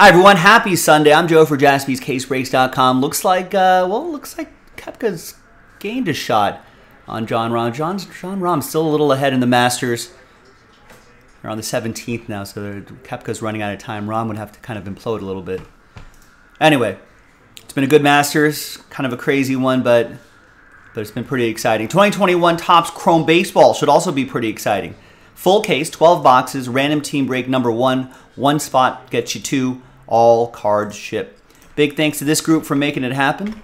Hi everyone, happy Sunday. I'm Joe for jaspyscasebreaks.com. Looks like, uh, well, looks like Koepka's gained a shot on Jon Rahm. John, Jon Rahm still a little ahead in the Masters. They're on the 17th now, so Koepka's running out of time. Rahm would have to kind of implode a little bit. Anyway, it's been a good Masters, kind of a crazy one, but but it's been pretty exciting. 2021 Topps Chrome Baseball should also be pretty exciting. Full case, 12 boxes, random team break number one. One spot gets you two all cards ship. Big thanks to this group for making it happen.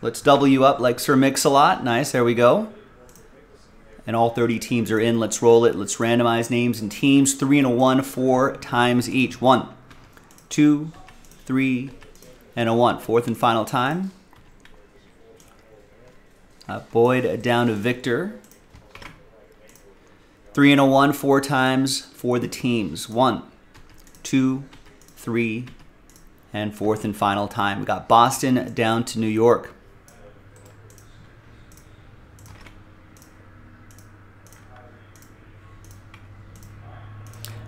Let's double you up like Sir Mix-a-Lot. Nice, there we go. And all 30 teams are in. Let's roll it. Let's randomize names and teams. Three and a one, four times each. One, two, three, and a one. Fourth and final time. Uh, Boyd down to Victor. Three and a one, four times for the teams. One, two, three, and fourth and final time. We got Boston down to New York.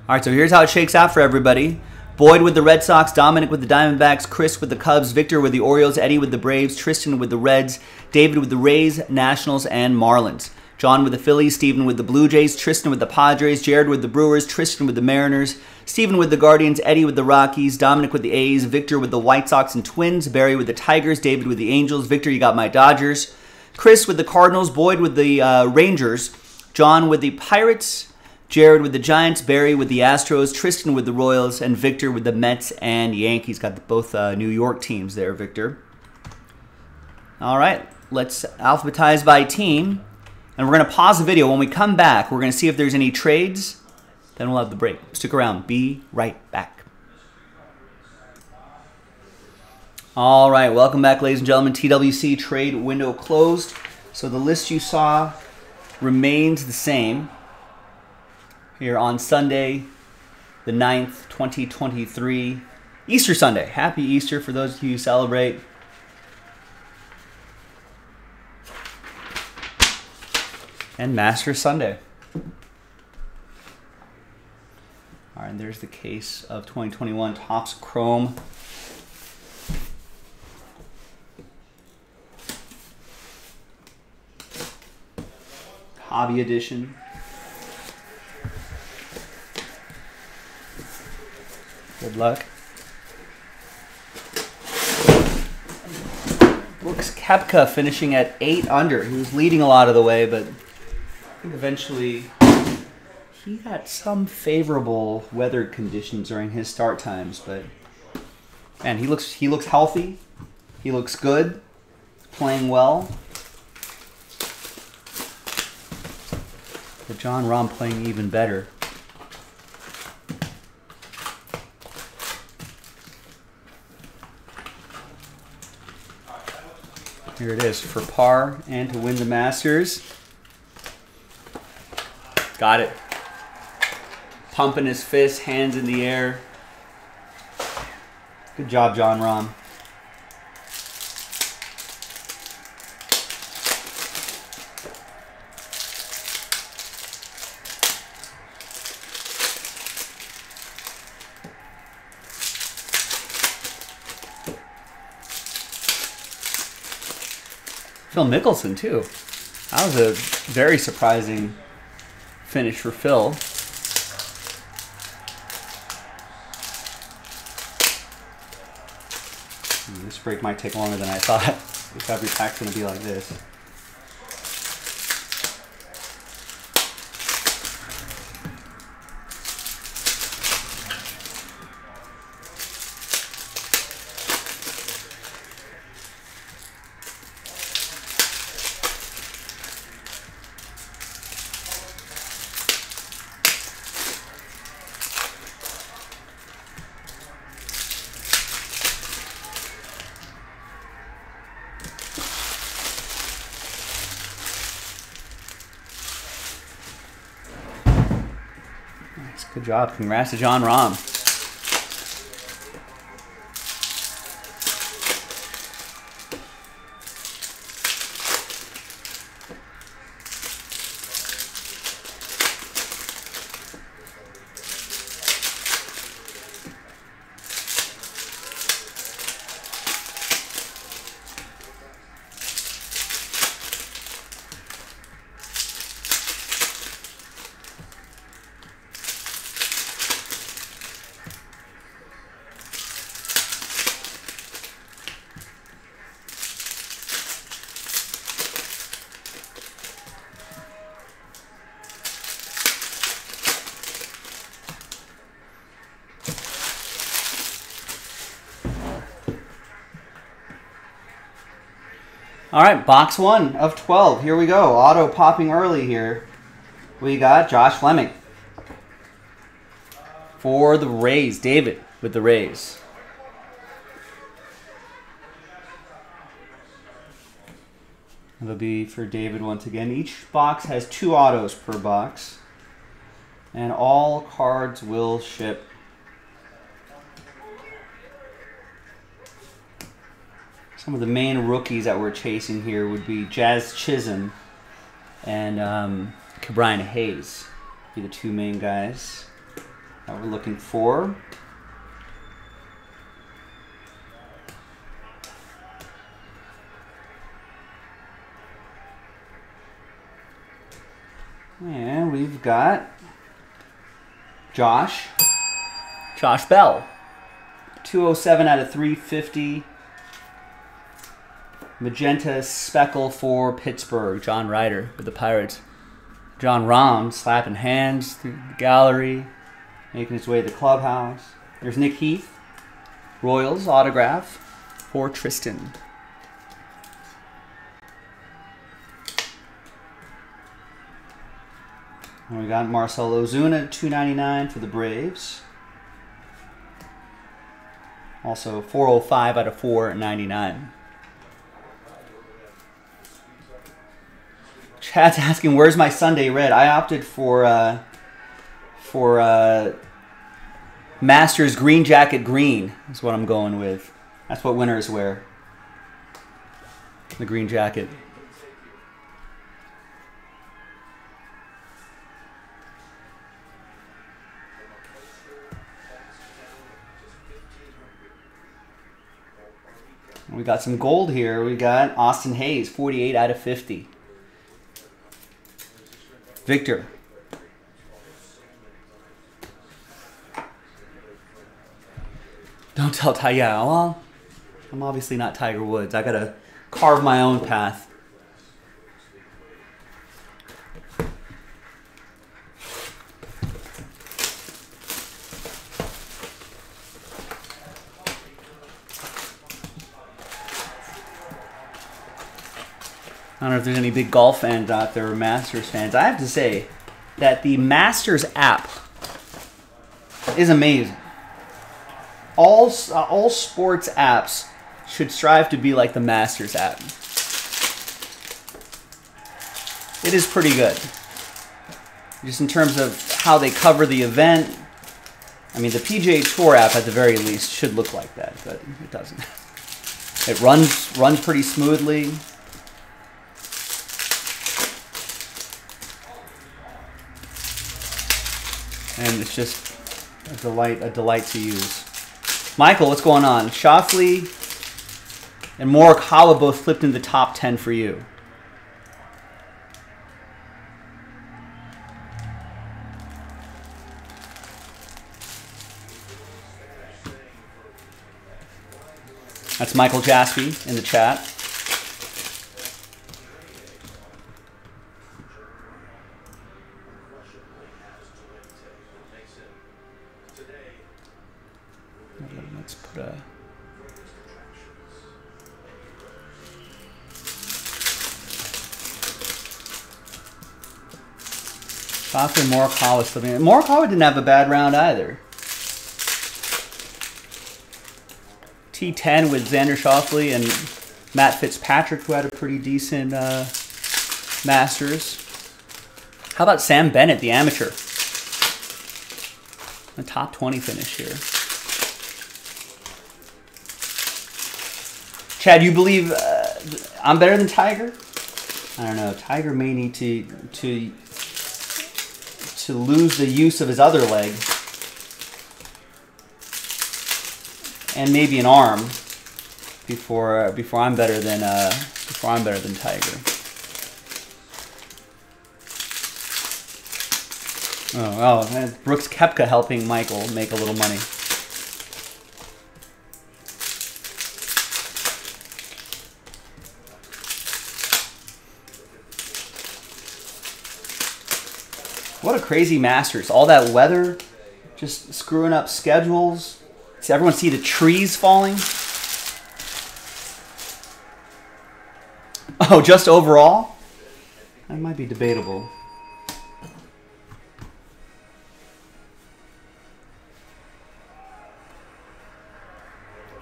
All right, so here's how it shakes out for everybody. Boyd with the Red Sox, Dominic with the Diamondbacks, Chris with the Cubs, Victor with the Orioles, Eddie with the Braves, Tristan with the Reds, David with the Rays, Nationals, and Marlins. John with the Phillies, Stephen with the Blue Jays, Tristan with the Padres, Jared with the Brewers, Tristan with the Mariners, Stephen with the Guardians, Eddie with the Rockies, Dominic with the A's, Victor with the White Sox and Twins, Barry with the Tigers, David with the Angels, Victor, you got my Dodgers, Chris with the Cardinals, Boyd with the uh, Rangers, John with the Pirates, Jared with the Giants, Barry with the Astros, Tristan with the Royals, and Victor with the Mets and Yankees. Got both uh, New York teams there, Victor. All right, let's alphabetize by team. And we're going to pause the video. When we come back, we're going to see if there's any trades. Then we'll have the break. Stick around. Be right back. All right, welcome back, ladies and gentlemen. TWC trade window closed. So the list you saw remains the same. Here on Sunday, the 9th, 2023, Easter Sunday. Happy Easter for those of you who celebrate. And Master Sunday. All right, and there's the case of 2021 Topps Chrome. Hobby Edition. Good luck. Brooks Koepka finishing at 8 under. He was leading a lot of the way, but think eventually he got some favorable weather conditions during his start times, but man, he looks he looks healthy. He looks good, playing well. But Jon Rahm playing even better. Here it is for par and to win the Masters. Got it. Pumping his fist, hands in the air. Good job, Jon Rahm. Phil Mickelson, too. That was a very surprising finish for Phil. This break might take longer than I thought. If every pack's to be like this. Good job. Congrats to Jon Rahm. All right, box one of 12. Here we go. Auto popping early here. We got Josh Fleming for the Rays. David with the Rays. It'll be for David once again. Each box has two autos per box. And all cards will ship. Some of the main rookies that we're chasing here would be Jazz Chisholm and um, Ke'Bryan Hayes. Be the two main guys that we're looking for. And we've got Josh. Josh Bell. 207 out of 350. Magenta Speckle for Pittsburgh. John Ryder with the Pirates. Jon Rahm slapping hands through the gallery, making his way to the clubhouse. There's Nick Heath. Royals autograph for Tristan. We got Marcell Ozuna, 299 for the Braves. Also 405 out of 499. Chad's asking, "Where's my Sunday red?" I opted for uh, for uh, Masters Green Jacket Green. Is what I'm going with. That's what winners wear. The green jacket. We got some gold here. We got Austin Hays, 48 out of 50. Victor. Don't tell Tiger. Well, I'm obviously not Tiger Woods. I gotta carve my own path. I don't know if there's any big golf fans out there or Masters fans. I have to say that the Masters app is amazing. All uh, all sports apps should strive to be like the Masters app. It is pretty good. Just in terms of how they cover the event. I mean, the PGA Tour app at the very least should look like that, but it doesn't. It runs runs pretty smoothly. And it's just a delight, a delight to use. Michael, what's going on? Schauffele and Morikawa both flipped in the top 10 for you. That's Michael Jaspi in the chat. After Morikawa slipping in. Morikawa didn't have a bad round either. T10 with Xander Schauffele and Matt Fitzpatrick, who had a pretty decent uh, Masters. How about Sam Bennett, the amateur? A top 20 finish here. Chad, you believe uh, I'm better than Tiger? I don't know. Tiger may need to to to lose the use of his other leg and maybe an arm before uh, before I'm better than uh, before I'm better than Tiger. Oh, oh, Brooks Koepka helping Michael make a little money. Crazy Masters. All that weather just screwing up schedules. See, everyone see the trees falling? Oh, just overall? That might be debatable.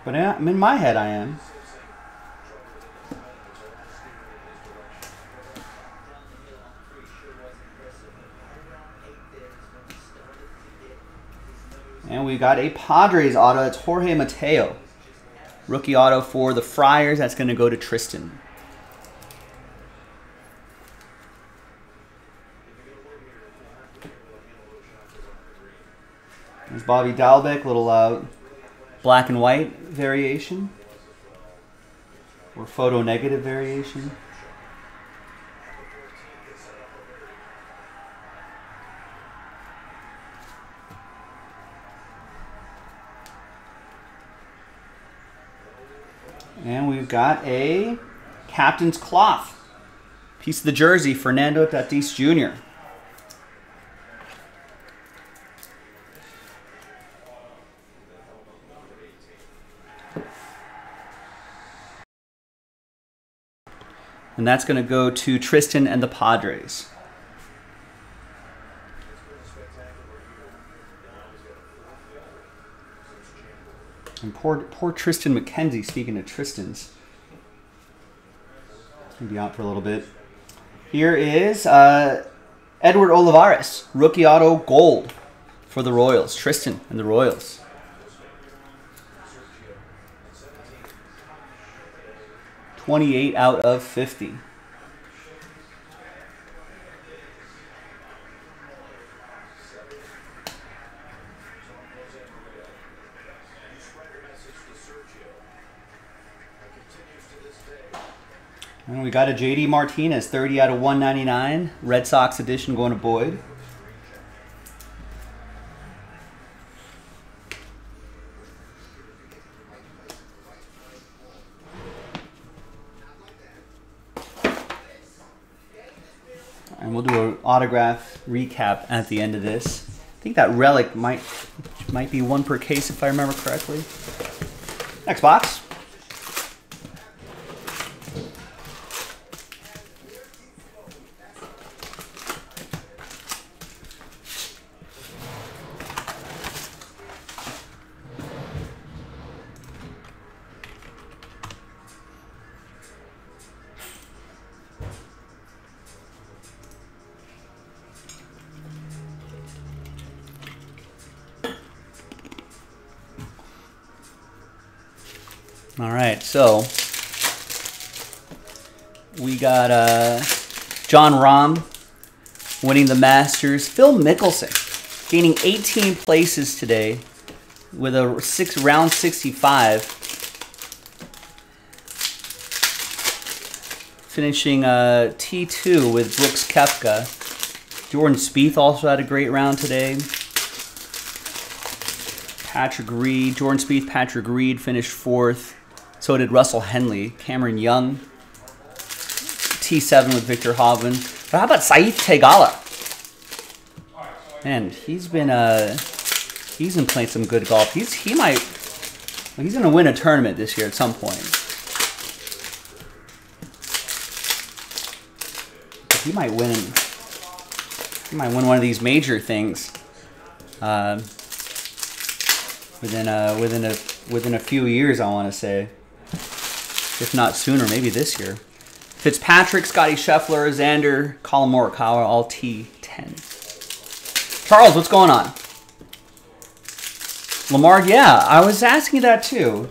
But in my head, I am. And we got a Padres auto. It's Jorge Mateo. Rookie auto for the Friars. That's going to go to Tristan. There's Bobby Dalbec, little uh, black and white variation or photo negative variation. Got a captain's cloth. Piece of the jersey, Fernando Tatis Jr. And that's going to go to Tristan and the Padres. And poor, poor Triston McKenzie, speaking of Tristans. Be out for a little bit. Here is uh, Edward Olivares, rookie auto gold for the Royals. Tristan and the Royals. Twenty-eight out of fifty. And we got a JD Martinez, 30 out of 199. Red Sox edition going to Boyd. And we'll do an autograph recap at the end of this. I think that relic might might be one per case if I remember correctly. Next box. Jon Rahm winning the Masters. Phil Mickelson gaining 18 places today with a six round 65. Finishing uh, T2 with Brooks Koepka. Jordan Spieth also had a great round today. Patrick Reed, Jordan Spieth, Patrick Reed finished fourth. So did Russell Henley, Cameron Young, T7 with Viktor Hovland. But how about Sahith Theegala? Man, he's been uh he's been playing some good golf. He's he might he's gonna win a tournament this year at some point. He might win he might win one of these major things. Uh, within a within a within a few years, I want to say if not sooner, maybe this year. Fitzpatrick, Scotty Scheffler, Xander, Collin Morikawa, all T10. Charles, what's going on? Lamar, yeah, I was asking that too.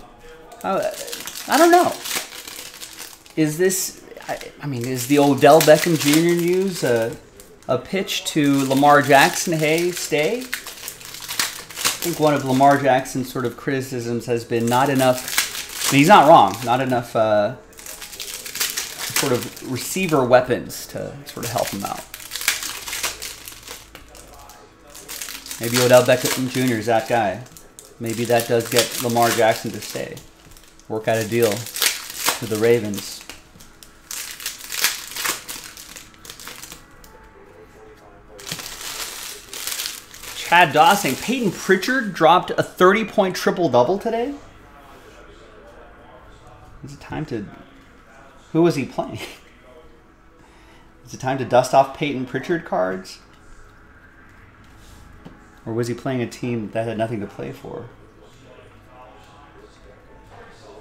Uh, I don't know. Is this, I, I, mean, is the Odell Beckham Jr. news a, a pitch to Lamar Jackson, hey, stay? I think one of Lamar Jackson's sort of criticisms has been not enough he's not wrong. Not enough uh, sort of receiver weapons to sort of help him out. Maybe Odell Beckham Jr. is that guy. Maybe that does get Lamar Jackson to stay. Work out a deal with the Ravens. Chad Dawson, Payton Pritchard dropped a 30 point triple double today. Is it time to. Who was he playing? Is it time to dust off Payton Pritchard cards? Or was he playing a team that had nothing to play for?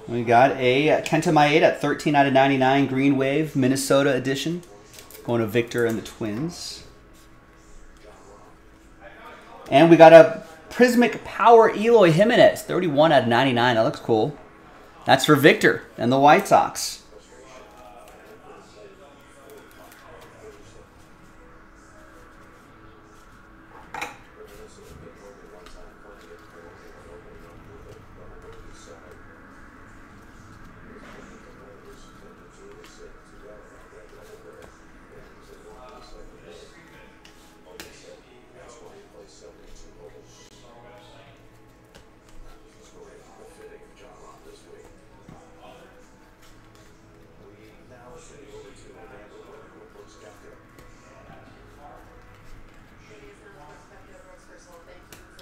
We got a Kenta Maeda at 13 out of 99 Green Wave Minnesota edition. Going to Victor and the Twins. And we got a Prismic Power Eloy Jimenez, 31 out of 99. That looks cool. That's for Victor and the White Sox.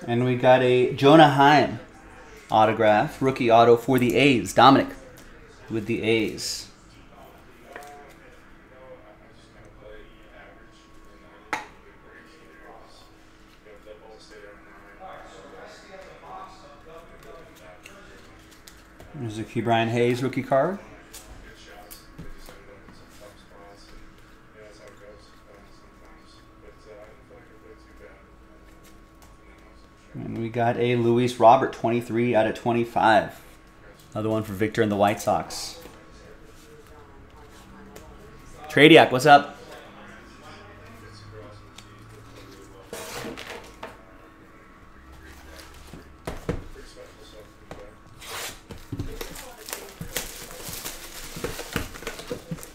And we got a Jonah Heim autograph, rookie auto for the A's. Dominic with the A's. There's a Ke'Bryan Hayes rookie card. Got a Luis Robert, 23 out of 25. Another one for Victor and the White Sox. Tradiac, what's up?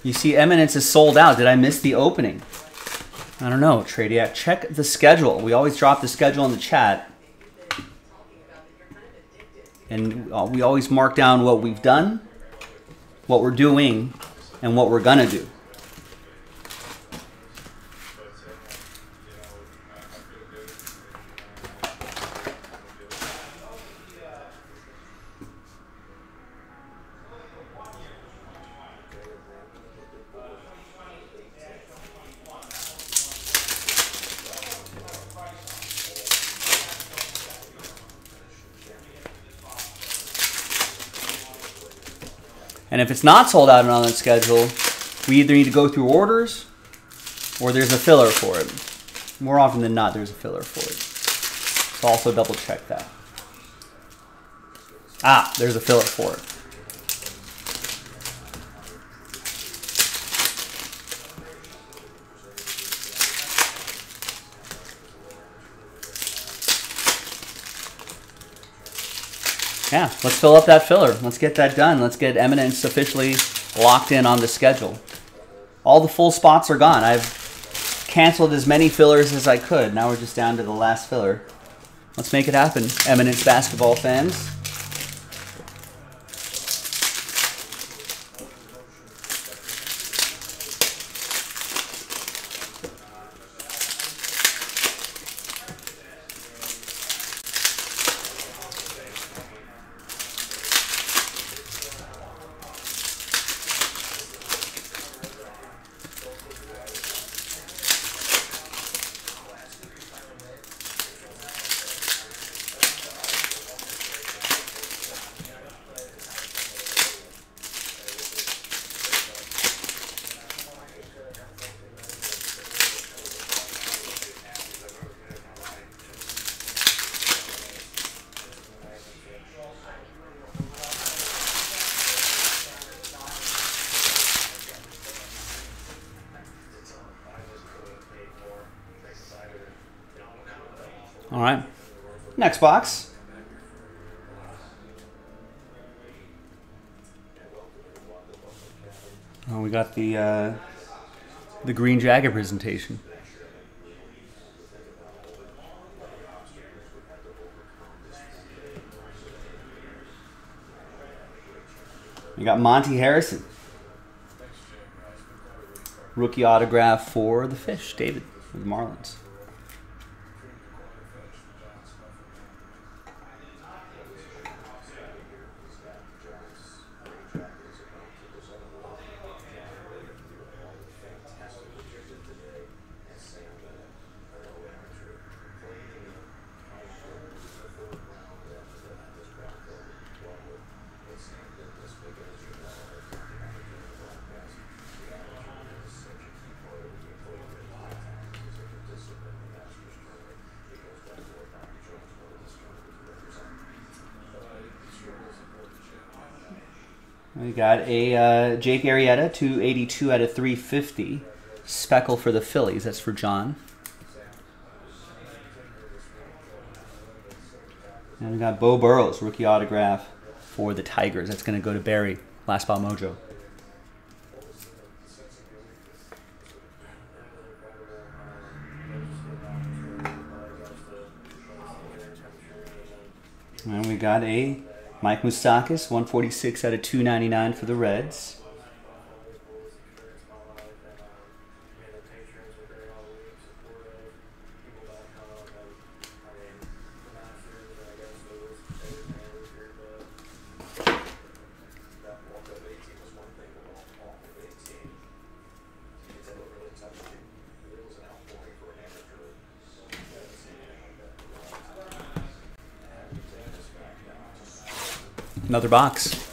You see, Eminence is sold out. Did I miss the opening? I don't know, Tradiac. Check the schedule. We always drop the schedule in the chat. Uh, we always mark down what we've done, what we're doing, and what we're going to do. And if it's not sold out and on that schedule, we either need to go through orders or there's a filler for it. More often than not, there's a filler for it. So also double check that. Ah, there's a filler for it. Yeah, let's fill up that filler. Let's get that done. Let's get Eminence officially locked in on the schedule. All the full spots are gone. I've canceled as many fillers as I could. Now we're just down to the last filler. Let's make it happen, Eminence basketball fans. All right. Next box. Oh, we got the uh, the Green Jacket presentation. We got Monte Harrison. Rookie autograph for the Fish, David, with the Marlins. We got a uh, Jake Arrieta, 282 out of 350. Speckle for the Phillies. That's for John. And we got Beau Burrows, rookie autograph for the Tigers. That's going to go to Barry. Last ball Mojo. And we got a Mike Moustakas, 146 out of 299 for the Reds. Another box.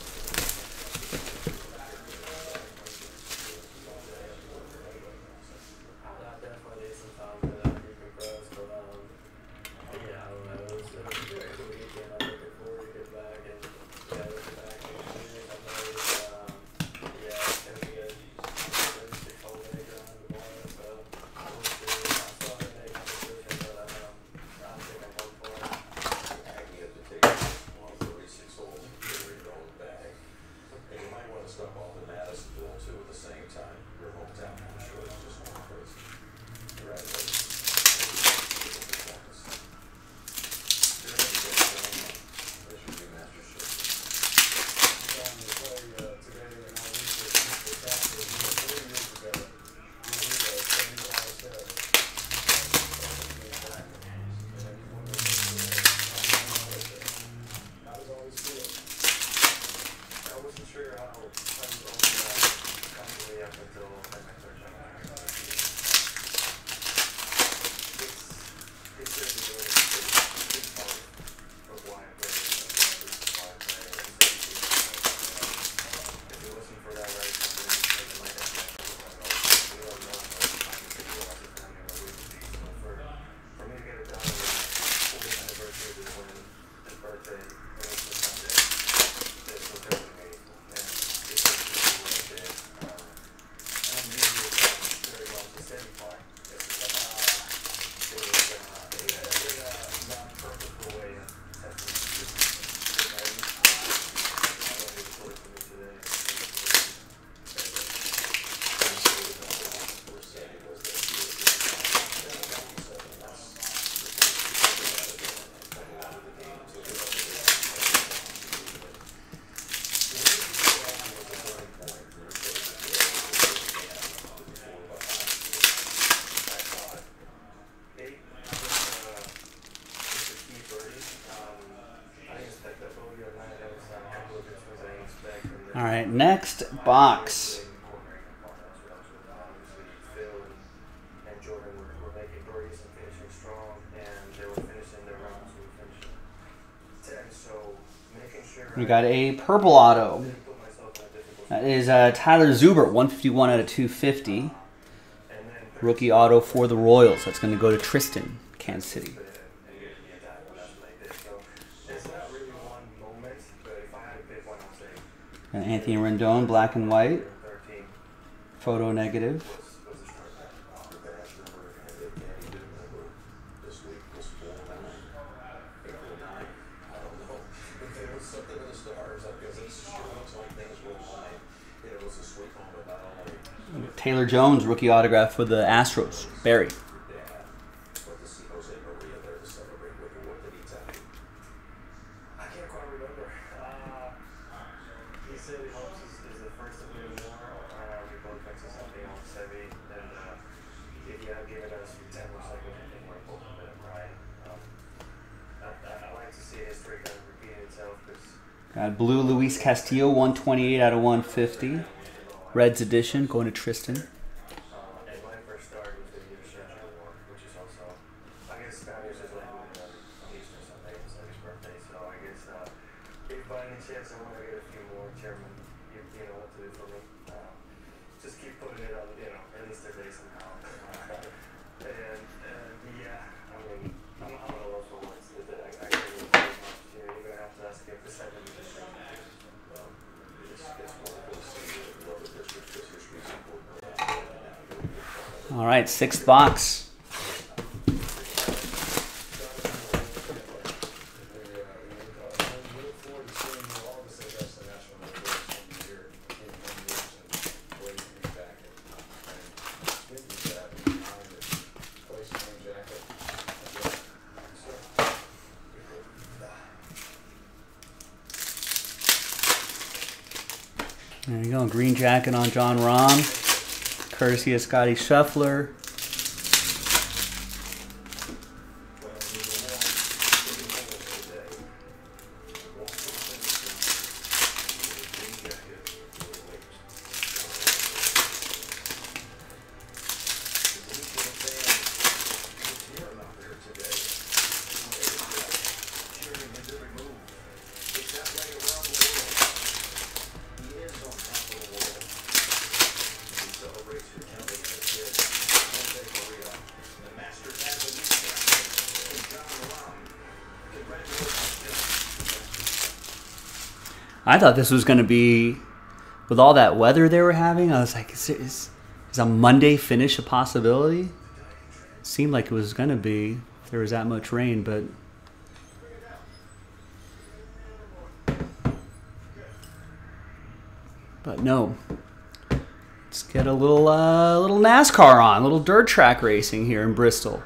Next box. We got a purple auto. That is uh, Tyler Zuber, 151 out of 250. Rookie auto for the Royals. That's going to go to Tristan, Kansas City. Anthony Rendon, black and white. Photo negative. Taylor Jones, rookie autograph for the Astros. Barry. Got blue Luis Castillo, 128 out of 150. Reds edition going to Tristan. Just keep putting it on, you know, at least a day somehow. and, and yeah, I mean, I'm, I'm gonna look for words with it. I, I can't really say much. You know, you're gonna have to ask him for seven minutes. Um, just, just All right, sixth box. There you go, green jacket on Jon Rahm, courtesy of Scotty Scheffler. I thought this was going to be, with all that weather they were having, I was like, is, is, is a Monday finish a possibility? seemed like it was going to be there was that much rain, but. But no. Let's get a little, uh, little NASCAR on, a little dirt track racing here in Bristol.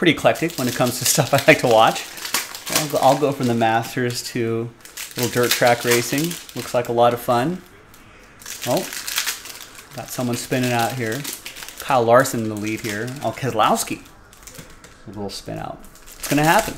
Pretty eclectic when it comes to stuff I like to watch. I'll go, I'll go from the Masters to little dirt track racing. Looks like a lot of fun. Oh, got someone spinning out here. Kyle Larson in the lead here. Oh, Keselowski. A little spin out. It's going to happen.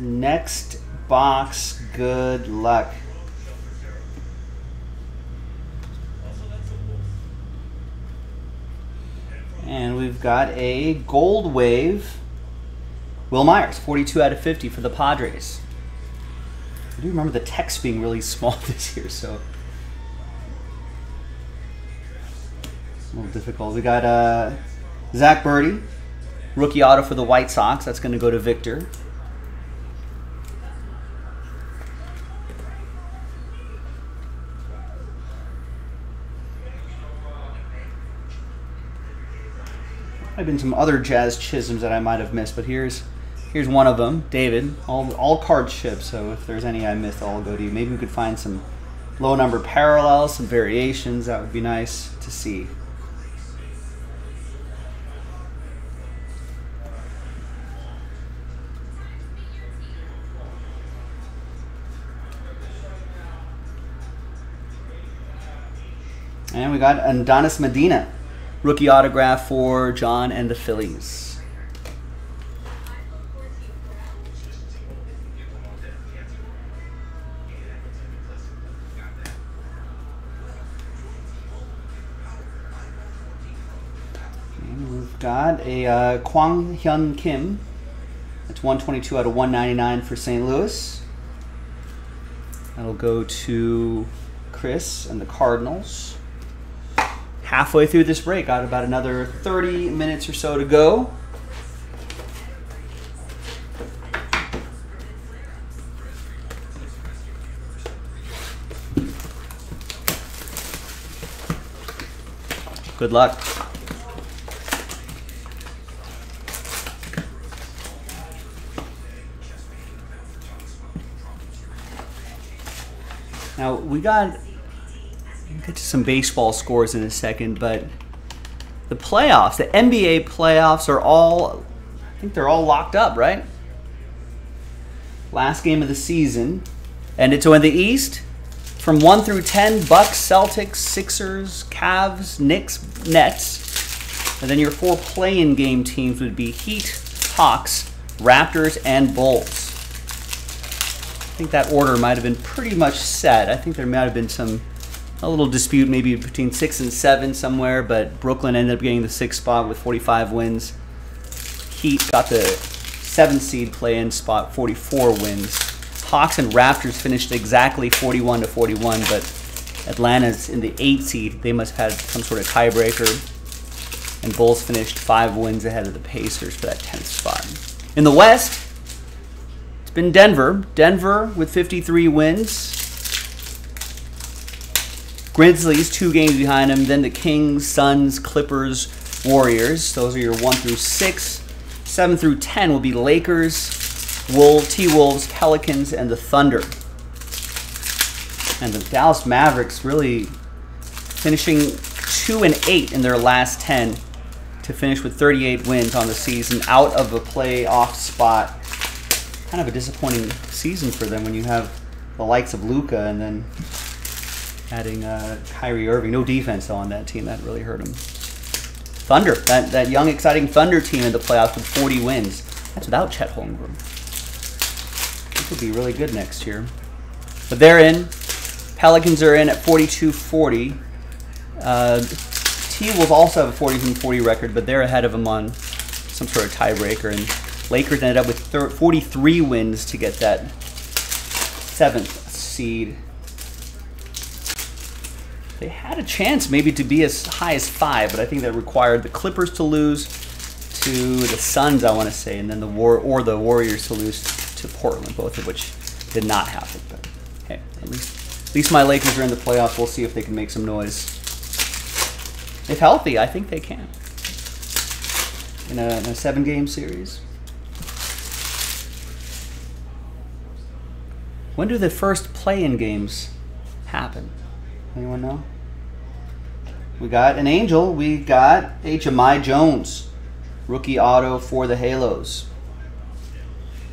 Next box. Good luck. And we've got a gold wave. Wil Myers, 42 out of 50 for the Padres. I do remember the text being really small this year, so a little difficult. We got uh, Zack Burdi, rookie auto for the White Sox. That's going to go to Victor. Have been some other Jazz Chisholms that I might have missed, but here's here's one of them, David. All all card ships. So if there's any I missed, I'll go to you. Maybe we could find some low number parallels, some variations. That would be nice to see. And we got Adonis Medina. Rookie autograph for John and the Phillies. We've got a uh, Kwang Hyun Kim. That's 122 out of 199 for St. Louis. That'll go to Chris and the Cardinals halfway through this break. Got about another 30 minutes or so to go. Good luck. Now we got get to some baseball scores in a second, but the playoffs, the NBA playoffs are all, I think they're all locked up, right? Last game of the season. And it's in the East. From 1 through 10, Bucks, Celtics, Sixers, Cavs, Knicks, Nets. And then your four play-in game teams would be Heat, Hawks, Raptors, and Bulls. I think that order might have been pretty much set. I think there might have been some a little dispute maybe between six and seven somewhere, but Brooklyn ended up getting the sixth spot with 45 wins. Heat got the seventh seed play-in spot, 44 wins. Hawks and Raptors finished exactly 41 to 41, but Atlanta's in the eighth seed. They must have had some sort of tiebreaker. And Bulls finished five wins ahead of the Pacers for that 10th spot. In the West, it's been Denver. Denver with 53 wins. Grizzlies, two games behind them. Then the Kings, Suns, Clippers, Warriors. Those are your one through six. Seven through ten will be Lakers, Wolves, T Wolves, Pelicans, and the Thunder. And the Dallas Mavericks really finishing two and eight in their last ten to finish with 38 wins on the season, out of a playoff spot. Kind of a disappointing season for them when you have the likes of Luka and then adding uh, Kyrie Irving. No defense though on that team. That really hurt him. Thunder, that, that young, exciting Thunder team in the playoffs with 40 wins. That's without Chet Holmgren. This will be really good next year. But they're in. Pelicans are in at 42-40. Uh, T-Wolves also have a 42-40 record, but they're ahead of them on some sort of tiebreaker. And Lakers ended up with 43 wins to get that seventh seed they had a chance maybe to be as high as five, but I think that required the Clippers to lose to the Suns, I want to say, and then the War or the Warriors to lose to Portland, both of which did not happen. But hey, at least at least my Lakers are in the playoffs. We'll see if they can make some noise. If healthy, I think they can. In a, in a seven-game series. When do the first play-in games happen? Anyone know? We got an Angel. We got Jahmai Jones. Rookie auto for the Halos.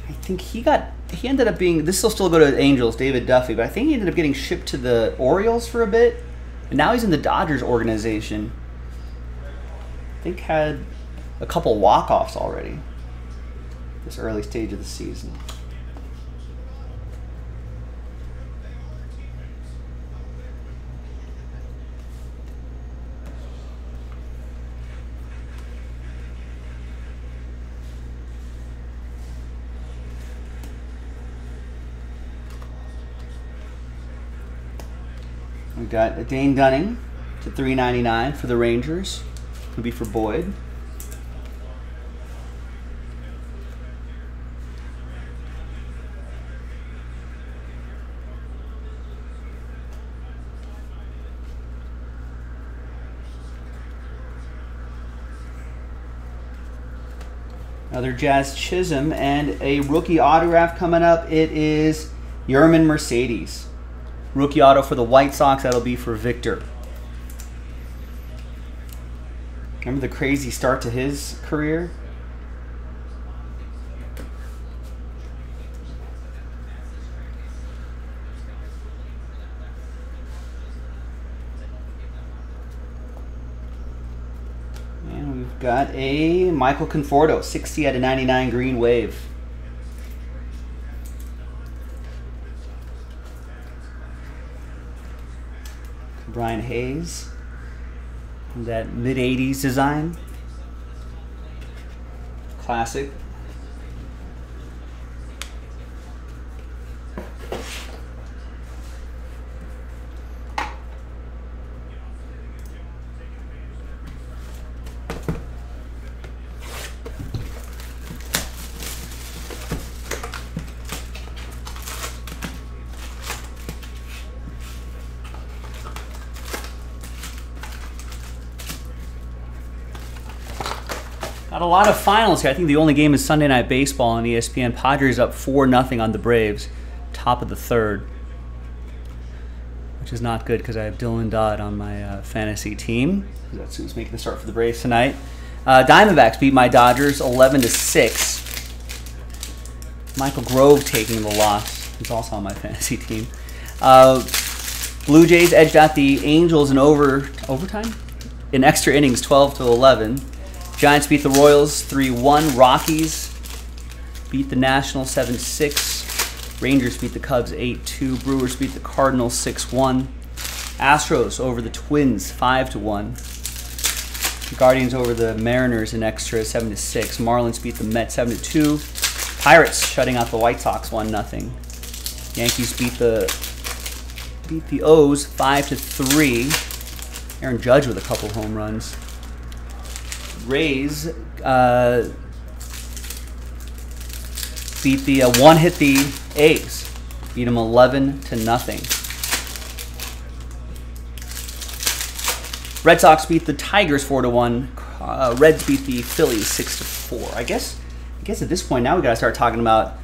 I think he got he ended up being this will still go to the Angels, David Duffy, but I think he ended up getting shipped to the Orioles for a bit. And now he's in the Dodgers organization. I think had a couple walk-offs already. This early stage of the season. We've got a Dane Dunning to 399 for the Rangers. Could be for Boyd. Another Jazz Chisholm and a rookie autograph coming up. It is Yermin Mercedes. Rookie auto for the White Sox. That'll be for Victor. Remember the crazy start to his career? And we've got a Michael Conforto, 60 out of 99 green wave. Brian Hayes. That mid 80s design. Classic. A lot of finals here. I think the only game is Sunday Night Baseball on ESPN. Padres up 4 0 on the Braves, top of the third. Which is not good because I have Dylan Dodd on my uh, fantasy team. That's who's making the start for the Braves tonight. Uh, Diamondbacks beat my Dodgers 11 to 6. Michael Grove taking the loss. He's also on my fantasy team. Uh, Blue Jays edged out the Angels in over overtime in extra innings, 12 to 11. Giants beat the Royals 3-1. Rockies beat the Nationals 7-6. Rangers beat the Cubs 8-2. Brewers beat the Cardinals 6-1. Astros over the Twins 5-1. Guardians over the Mariners in extra 7 6. Marlins beat the Mets 7 2. Pirates shutting out the White Sox 1 0. Yankees beat the beat the O's 5 to 3. Aaron Judge with a couple home runs. Rays uh, beat the uh, one hit the A's, beat them 11 to nothing. Red Sox beat the Tigers 4 to 1. Uh, Reds beat the Phillies 6 to 4. I guess I guess at this point now we got to start talking about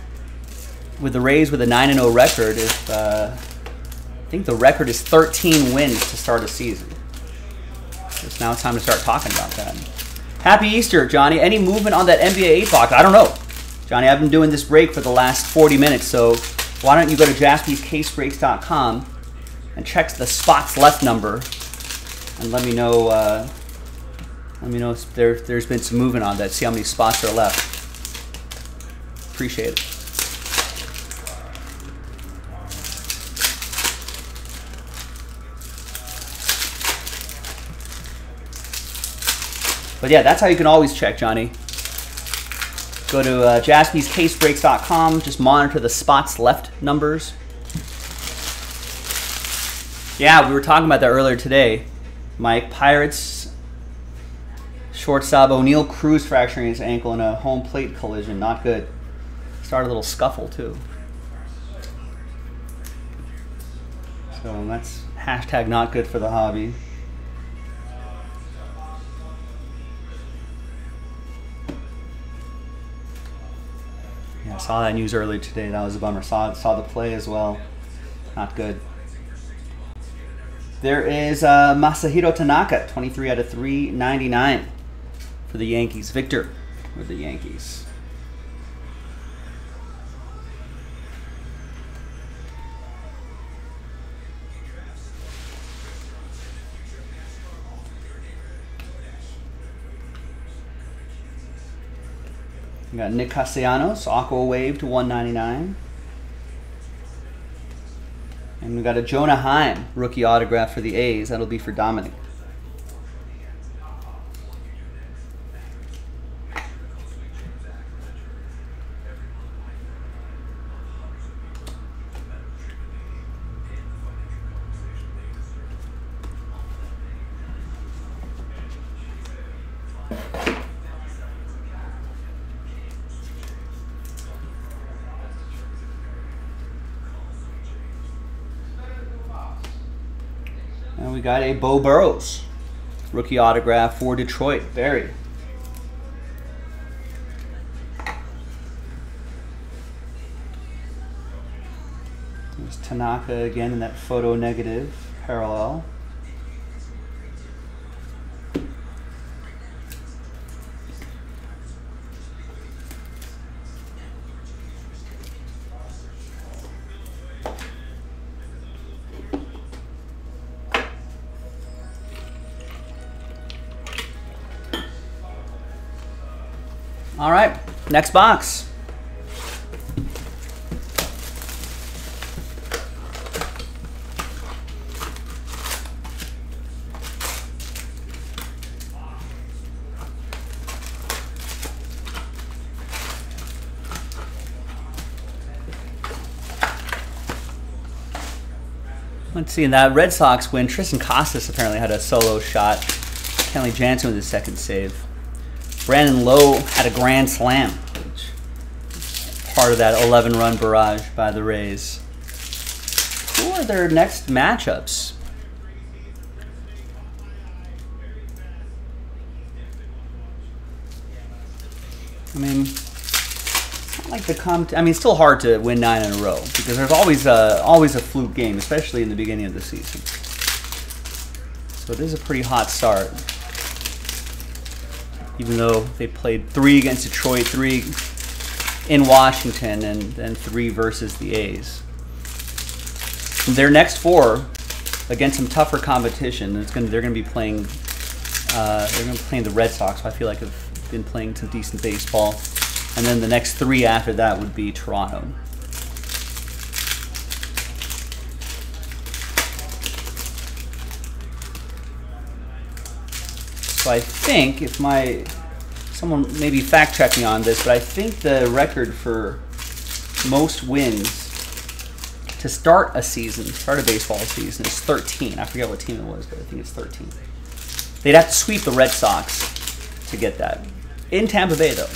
with the Rays with a 9 and 0 record if uh, I think the record is 13 wins to start a season. It's now time to start talking about that. Happy Easter, Johnny. Any movement on that NBA 8 box? I don't know. Johnny, I've been doing this break for the last 40 minutes, so why don't you go to jaspyscasebreaks.com and check the spots left number and let me know uh, let me know if there, there's been some movement on that. See how many spots are left. Appreciate it. But yeah, that's how you can always check, Johnny. Go to uh, jaspyscasebreaks.com. Just monitor the spots left numbers. Yeah, we were talking about that earlier today. Mike, Pirates shortstop Oneil Cruz fracturing his ankle in a home plate collision. Not good. Started a little scuffle too. So that's hashtag not good for the hobby. Saw that news earlier today. That was a bummer. Saw saw the play as well. Not good. There is uh, Masahiro Tanaka, 23 out of 399 for the Yankees. Victor with the Yankees. We got Nick Castellanos, Aqua Wave to 199. And we got a Jonah Heim rookie autograph for the A's. That'll be for Dominic. And we got a Beau Burrows rookie autograph for Detroit. Barry. There's Tanaka again in that photo negative parallel. Next box. Let's see, in that Red Sox win, Triston Casas apparently had a solo shot. Kenley Jansen with his second save. Brandon Lowe had a grand slam, part of that 11 run barrage by the Rays. Who are their next matchups? I mean, like the comp. I mean, it's still hard to win nine in a row because there's always a always a fluke game, especially in the beginning of the season. So it is a pretty hot start even though they played three against Detroit, three in Washington, and then three versus the A's. Their next four against some tougher competition. It's gonna, they're going to be playing. Uh, they're going to be playing the Red Sox. who I feel like have been playing some decent baseball, and then the next three after that would be Toronto. So I think if my someone maybe fact check me on this, but I think the record for most wins to start a season, start a baseball season, is 13. I forget what team it was, but I think it's 13. They'd have to sweep the Red Sox to get that. In Tampa Bay, though.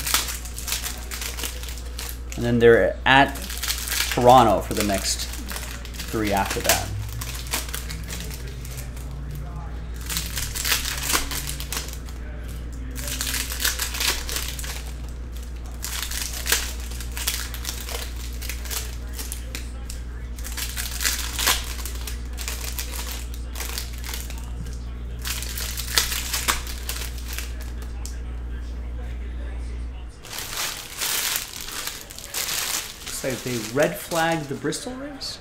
And then they're at Toronto for the next three after that. Looks like they red flagged the Bristol race.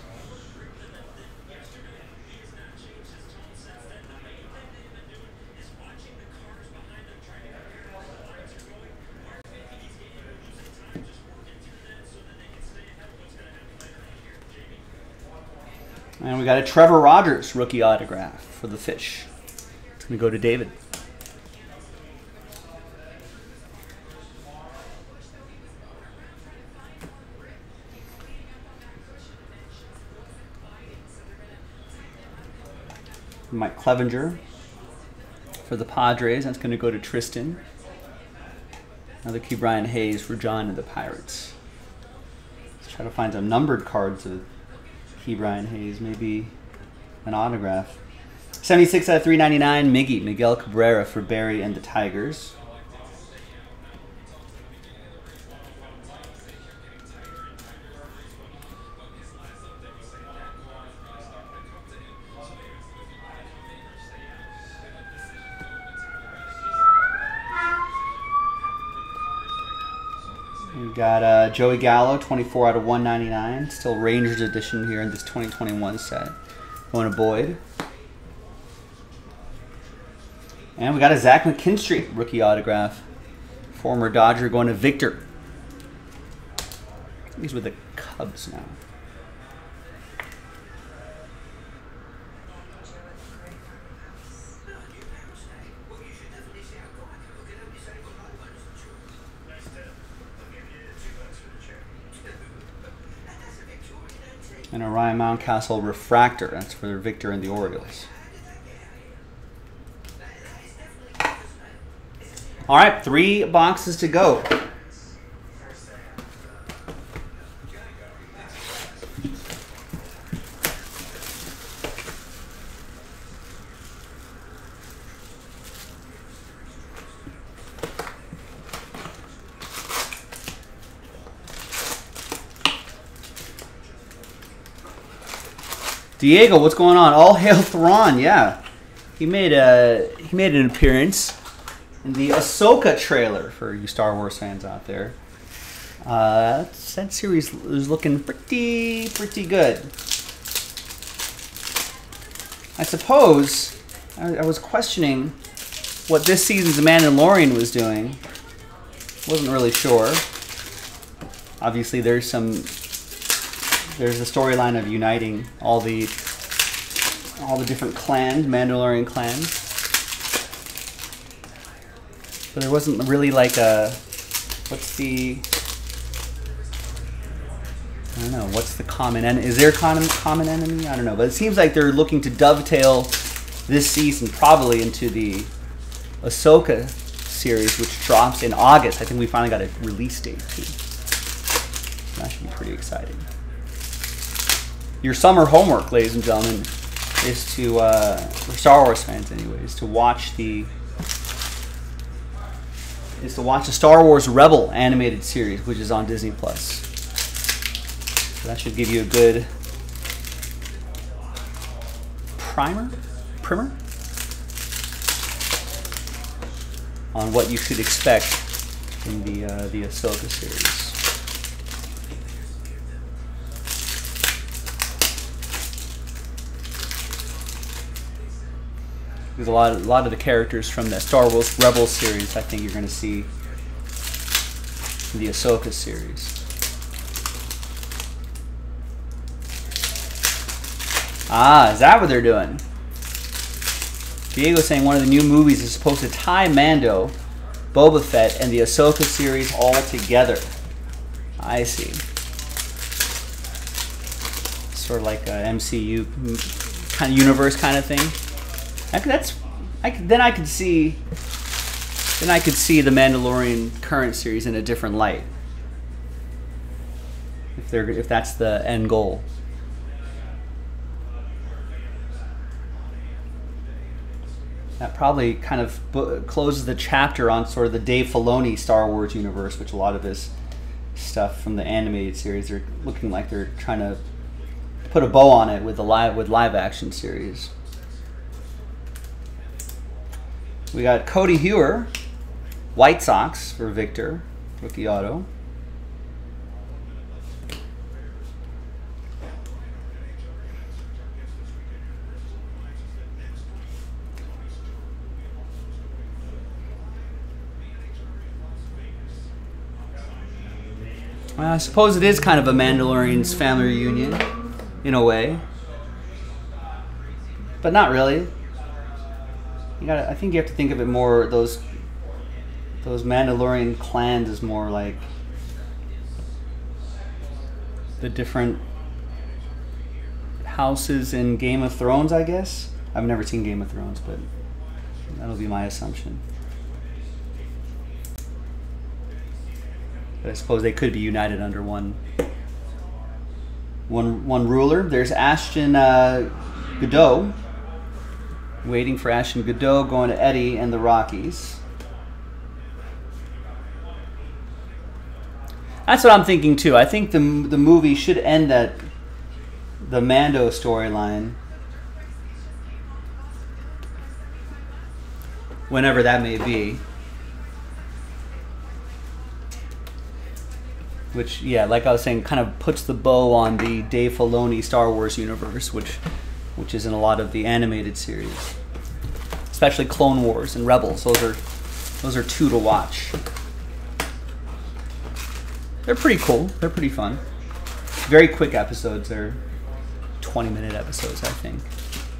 And we got a Trevor Rogers rookie autograph for the fish. It's going to go to David. Mike Clevinger for the Padres. That's going to go to Tristan. Another Ke'Bryan Hayes for John and the Pirates. Let's try to find some numbered cards of Ke'Bryan Hayes. Maybe an autograph. 76 out of 399, Miggy, Miguel Cabrera for Barry and the Tigers. Uh, Joey Gallo, 24 out of 199. Still Rangers edition here in this 2021 set. Going to Boyd. And we got a Zach McKinstry rookie autograph. Former Dodger going to Victor. He's with the Cubs now. And a Ryan Mountcastle refractor. That's for Victor and the Orioles. All right, three boxes to go. Diego, what's going on? All hail Thrawn, yeah. He made a he made an appearance in the Ahsoka trailer for you Star Wars fans out there. Uh, that series is looking pretty pretty good. I suppose I, I was questioning what this season's Mandalorian was doing. Wasn't really sure. Obviously, there's some there's a storyline of uniting all the all the different clans, Mandalorian clans. But there wasn't really like a what's the I don't know what's the common en- is there a common common enemy? I don't know, but it seems like they're looking to dovetail this season probably into the Ahsoka series, which drops in August. I think we finally got a release date too. That should be pretty exciting your summer homework, ladies and gentlemen, is to uh, for Star Wars fans, anyways, to watch the is to watch the Star Wars Rebel animated series, which is on Disney Plus. So that should give you a good primer, primer on what you should expect in the uh, the Ahsoka series. Because a lot, of, a lot of the characters from the Star Wars Rebels series, I think you're going to see in the Ahsoka series. Ah, is that what they're doing? Diego saying one of the new movies is supposed to tie Mando, Boba Fett, and the Ahsoka series all together. I see. Sort of like a MCU kind of universe kind of thing. I that's I then I could see then I could see the Mandalorian current series in a different light. If they're if that's the end goal. That probably kind of closes the chapter on sort of the Dave Filoni Star Wars universe, which a lot of his stuff from the animated series are looking like they're trying to put a bow on it with the live with live action series. We got Codi Heuer, White Sox for Victor, rookie auto. I suppose it is kind of a Mandalorian's family reunion, in a way, but not really. You got. I think you have to think of it more. Those those Mandalorian clans is more like the different houses in Game of Thrones. I guess I've never seen Game of Thrones, but that'll be my assumption. But I suppose they could be united under one one one ruler. There's Ashton uh, Goudeau. Waiting for Ashton Goudeau going to Eddie and the Rockies. That's what I'm thinking too. I think the the movie should end at the Mando storyline. Whenever that may be. which yeah, like I was saying, kind of puts the bow on the Dave Filoni Star Wars universe, which which is in a lot of the animated series, especially Clone Wars and Rebels. Those are those are two to watch. They're pretty cool. They're pretty fun. Very quick episodes. They're 20 minute episodes, I think.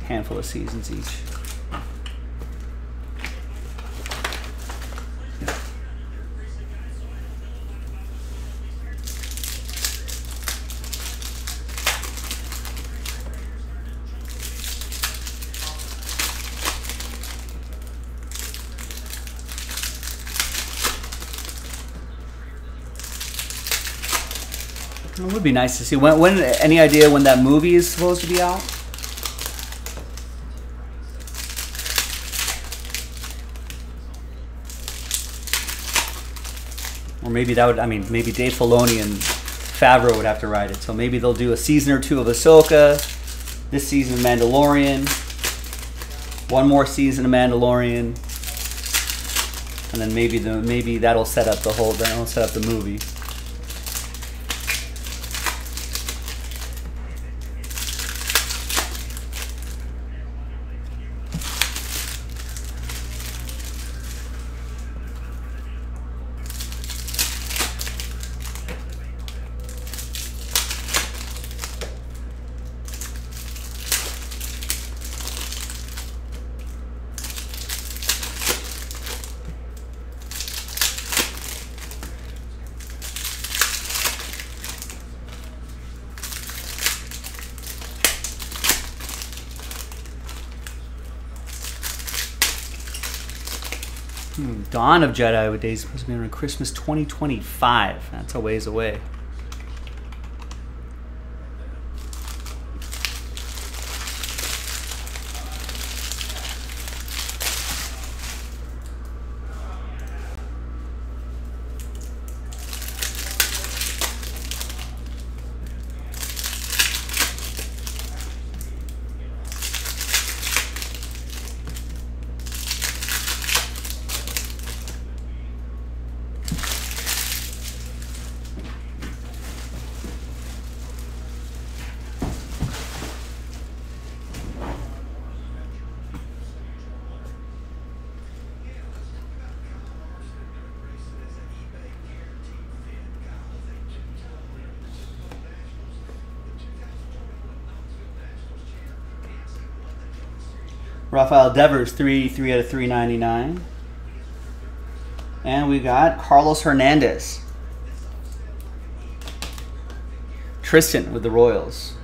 Handful of seasons each. Be nice to see. When, when any idea when that movie is supposed to be out? Or maybe that would. I mean, maybe Dave Filoni and Favreau would have to write it. So maybe they'll do a season or two of Ahsoka, this season of Mandalorian, one more season of Mandalorian, and then maybe the maybe that'll set up the whole. That'll set up the movie. Hmm, Dawn of Jedi would Days supposed to be around Christmas 2025. That's a ways away. Rafael Devers, three, three out of three ninety nine. And we got Carlos Hernandez. Tristan with the Royals.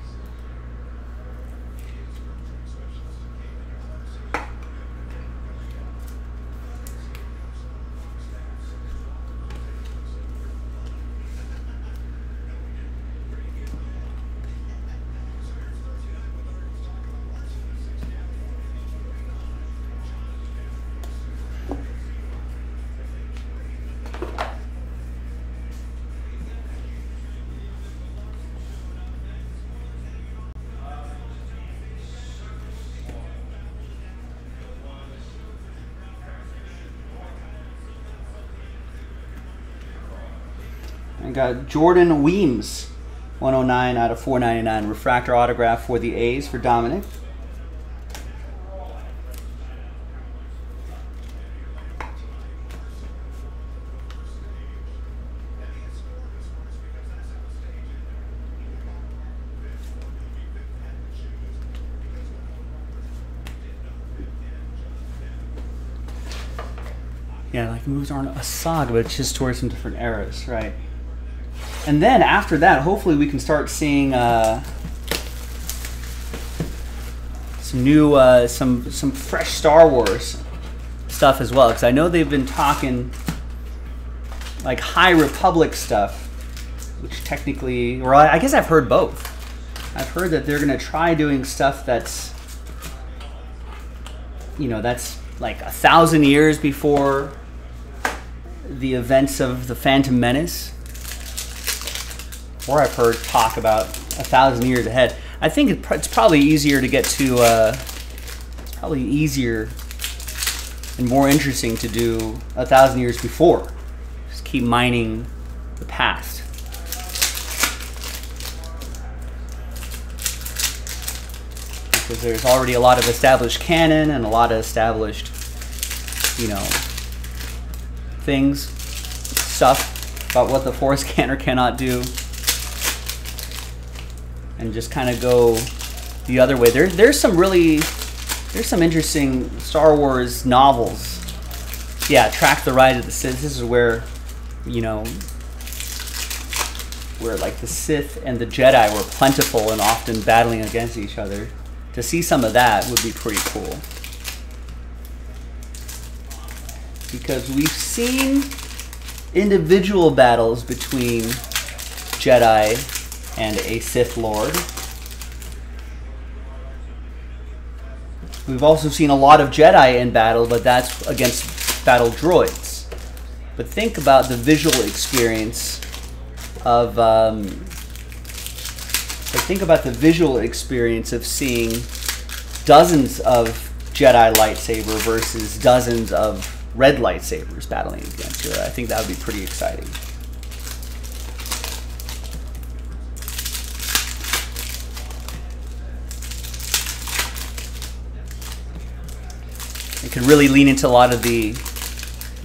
I got Jordan Weems, 109 out of 499. Refractor autograph for the A's for Dominic. Yeah, like moves aren't a saga, but it's just towards some different eras, right? And then after that, hopefully we can start seeing uh, some new, uh, some some fresh Star Wars stuff as well. Because I know they've been talking like High Republic stuff, which technically, or I guess I've heard both. I've heard that they're gonna try doing stuff that's, you know, that's like a thousand years before the events of the Phantom Menace or I've heard talk about a thousand years ahead. I think it's probably easier to get to. Uh, it's probably easier and more interesting to do a thousand years before. Just keep mining the past. Because there's already a lot of established canon and a lot of established, you know, things, stuff about what the Force can or cannot do and just kind of go the other way. There, there's some really, there's some interesting Star Wars novels. Yeah, Track the Ride of the Sith. This is where, you know, where like the Sith and the Jedi were plentiful and often battling against each other. To see some of that would be pretty cool. Because we've seen individual battles between Jedi and a Sith Lord. We've also seen a lot of Jedi in battle, but that's against battle droids. But think about the visual experience of. Um, but think about the visual experience of seeing dozens of Jedi lightsaber versus dozens of red lightsabers battling against other. I think that would be pretty exciting. Could really lean into a lot of the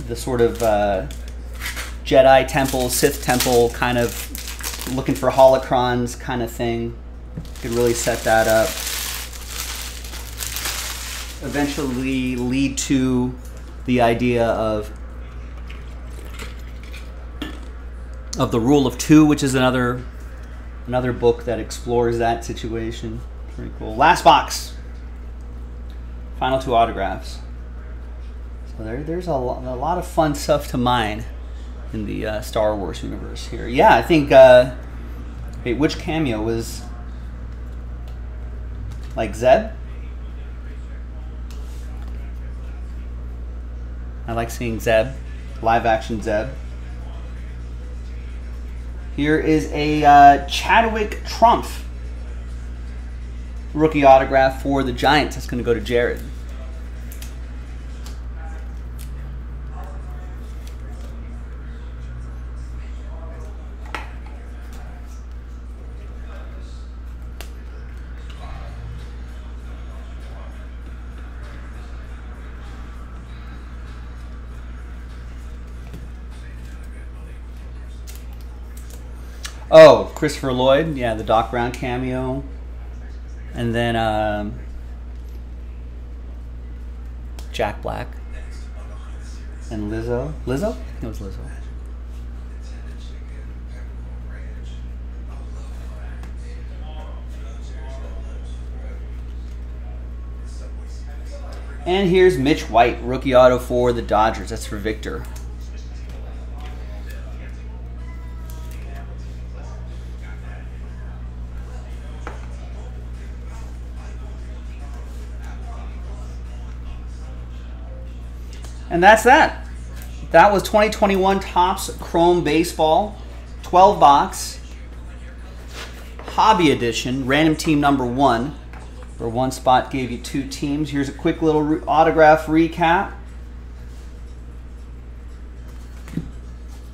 the sort of uh, Jedi temple, Sith temple kind of looking for holocrons kind of thing. Could really set that up. Eventually lead to the idea of of the rule of two, which is another another book that explores that situation. Pretty cool. Last box. Final two autographs. There, there's a, lo- a lot of fun stuff to mine in the uh, Star Wars universe here. Yeah, I think. Uh, wait, which cameo was like Zeb? I like seeing Zeb, live action Zeb. Here is a uh, Chadwick Tromp rookie autograph for the Giants. That's going to go to Jared. Christopher Lloyd, yeah, the Doc Brown cameo, and then um, Jack Black. And Lizzo. Lizzo? It was Lizzo. And here's Mitch White, rookie auto for the Dodgers. That's for Victor. And that's that. That was 2021 Topps Chrome Baseball, 12 box, Hobby Edition, random team number one, where one spot gave you two teams. Here's a quick little autograph recap.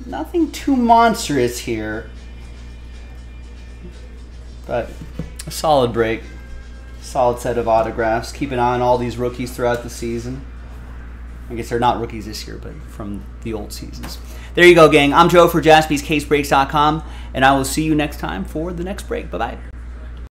Nothing too monstrous here, but a solid break. Solid set of autographs. Keep an eye on all these rookies throughout the season. I guess they're not rookies this year, but from the old seasons. There you go, gang. I'm Joe for jaspyscasebreaks.com, and I will see you next time for the next break. Bye bye.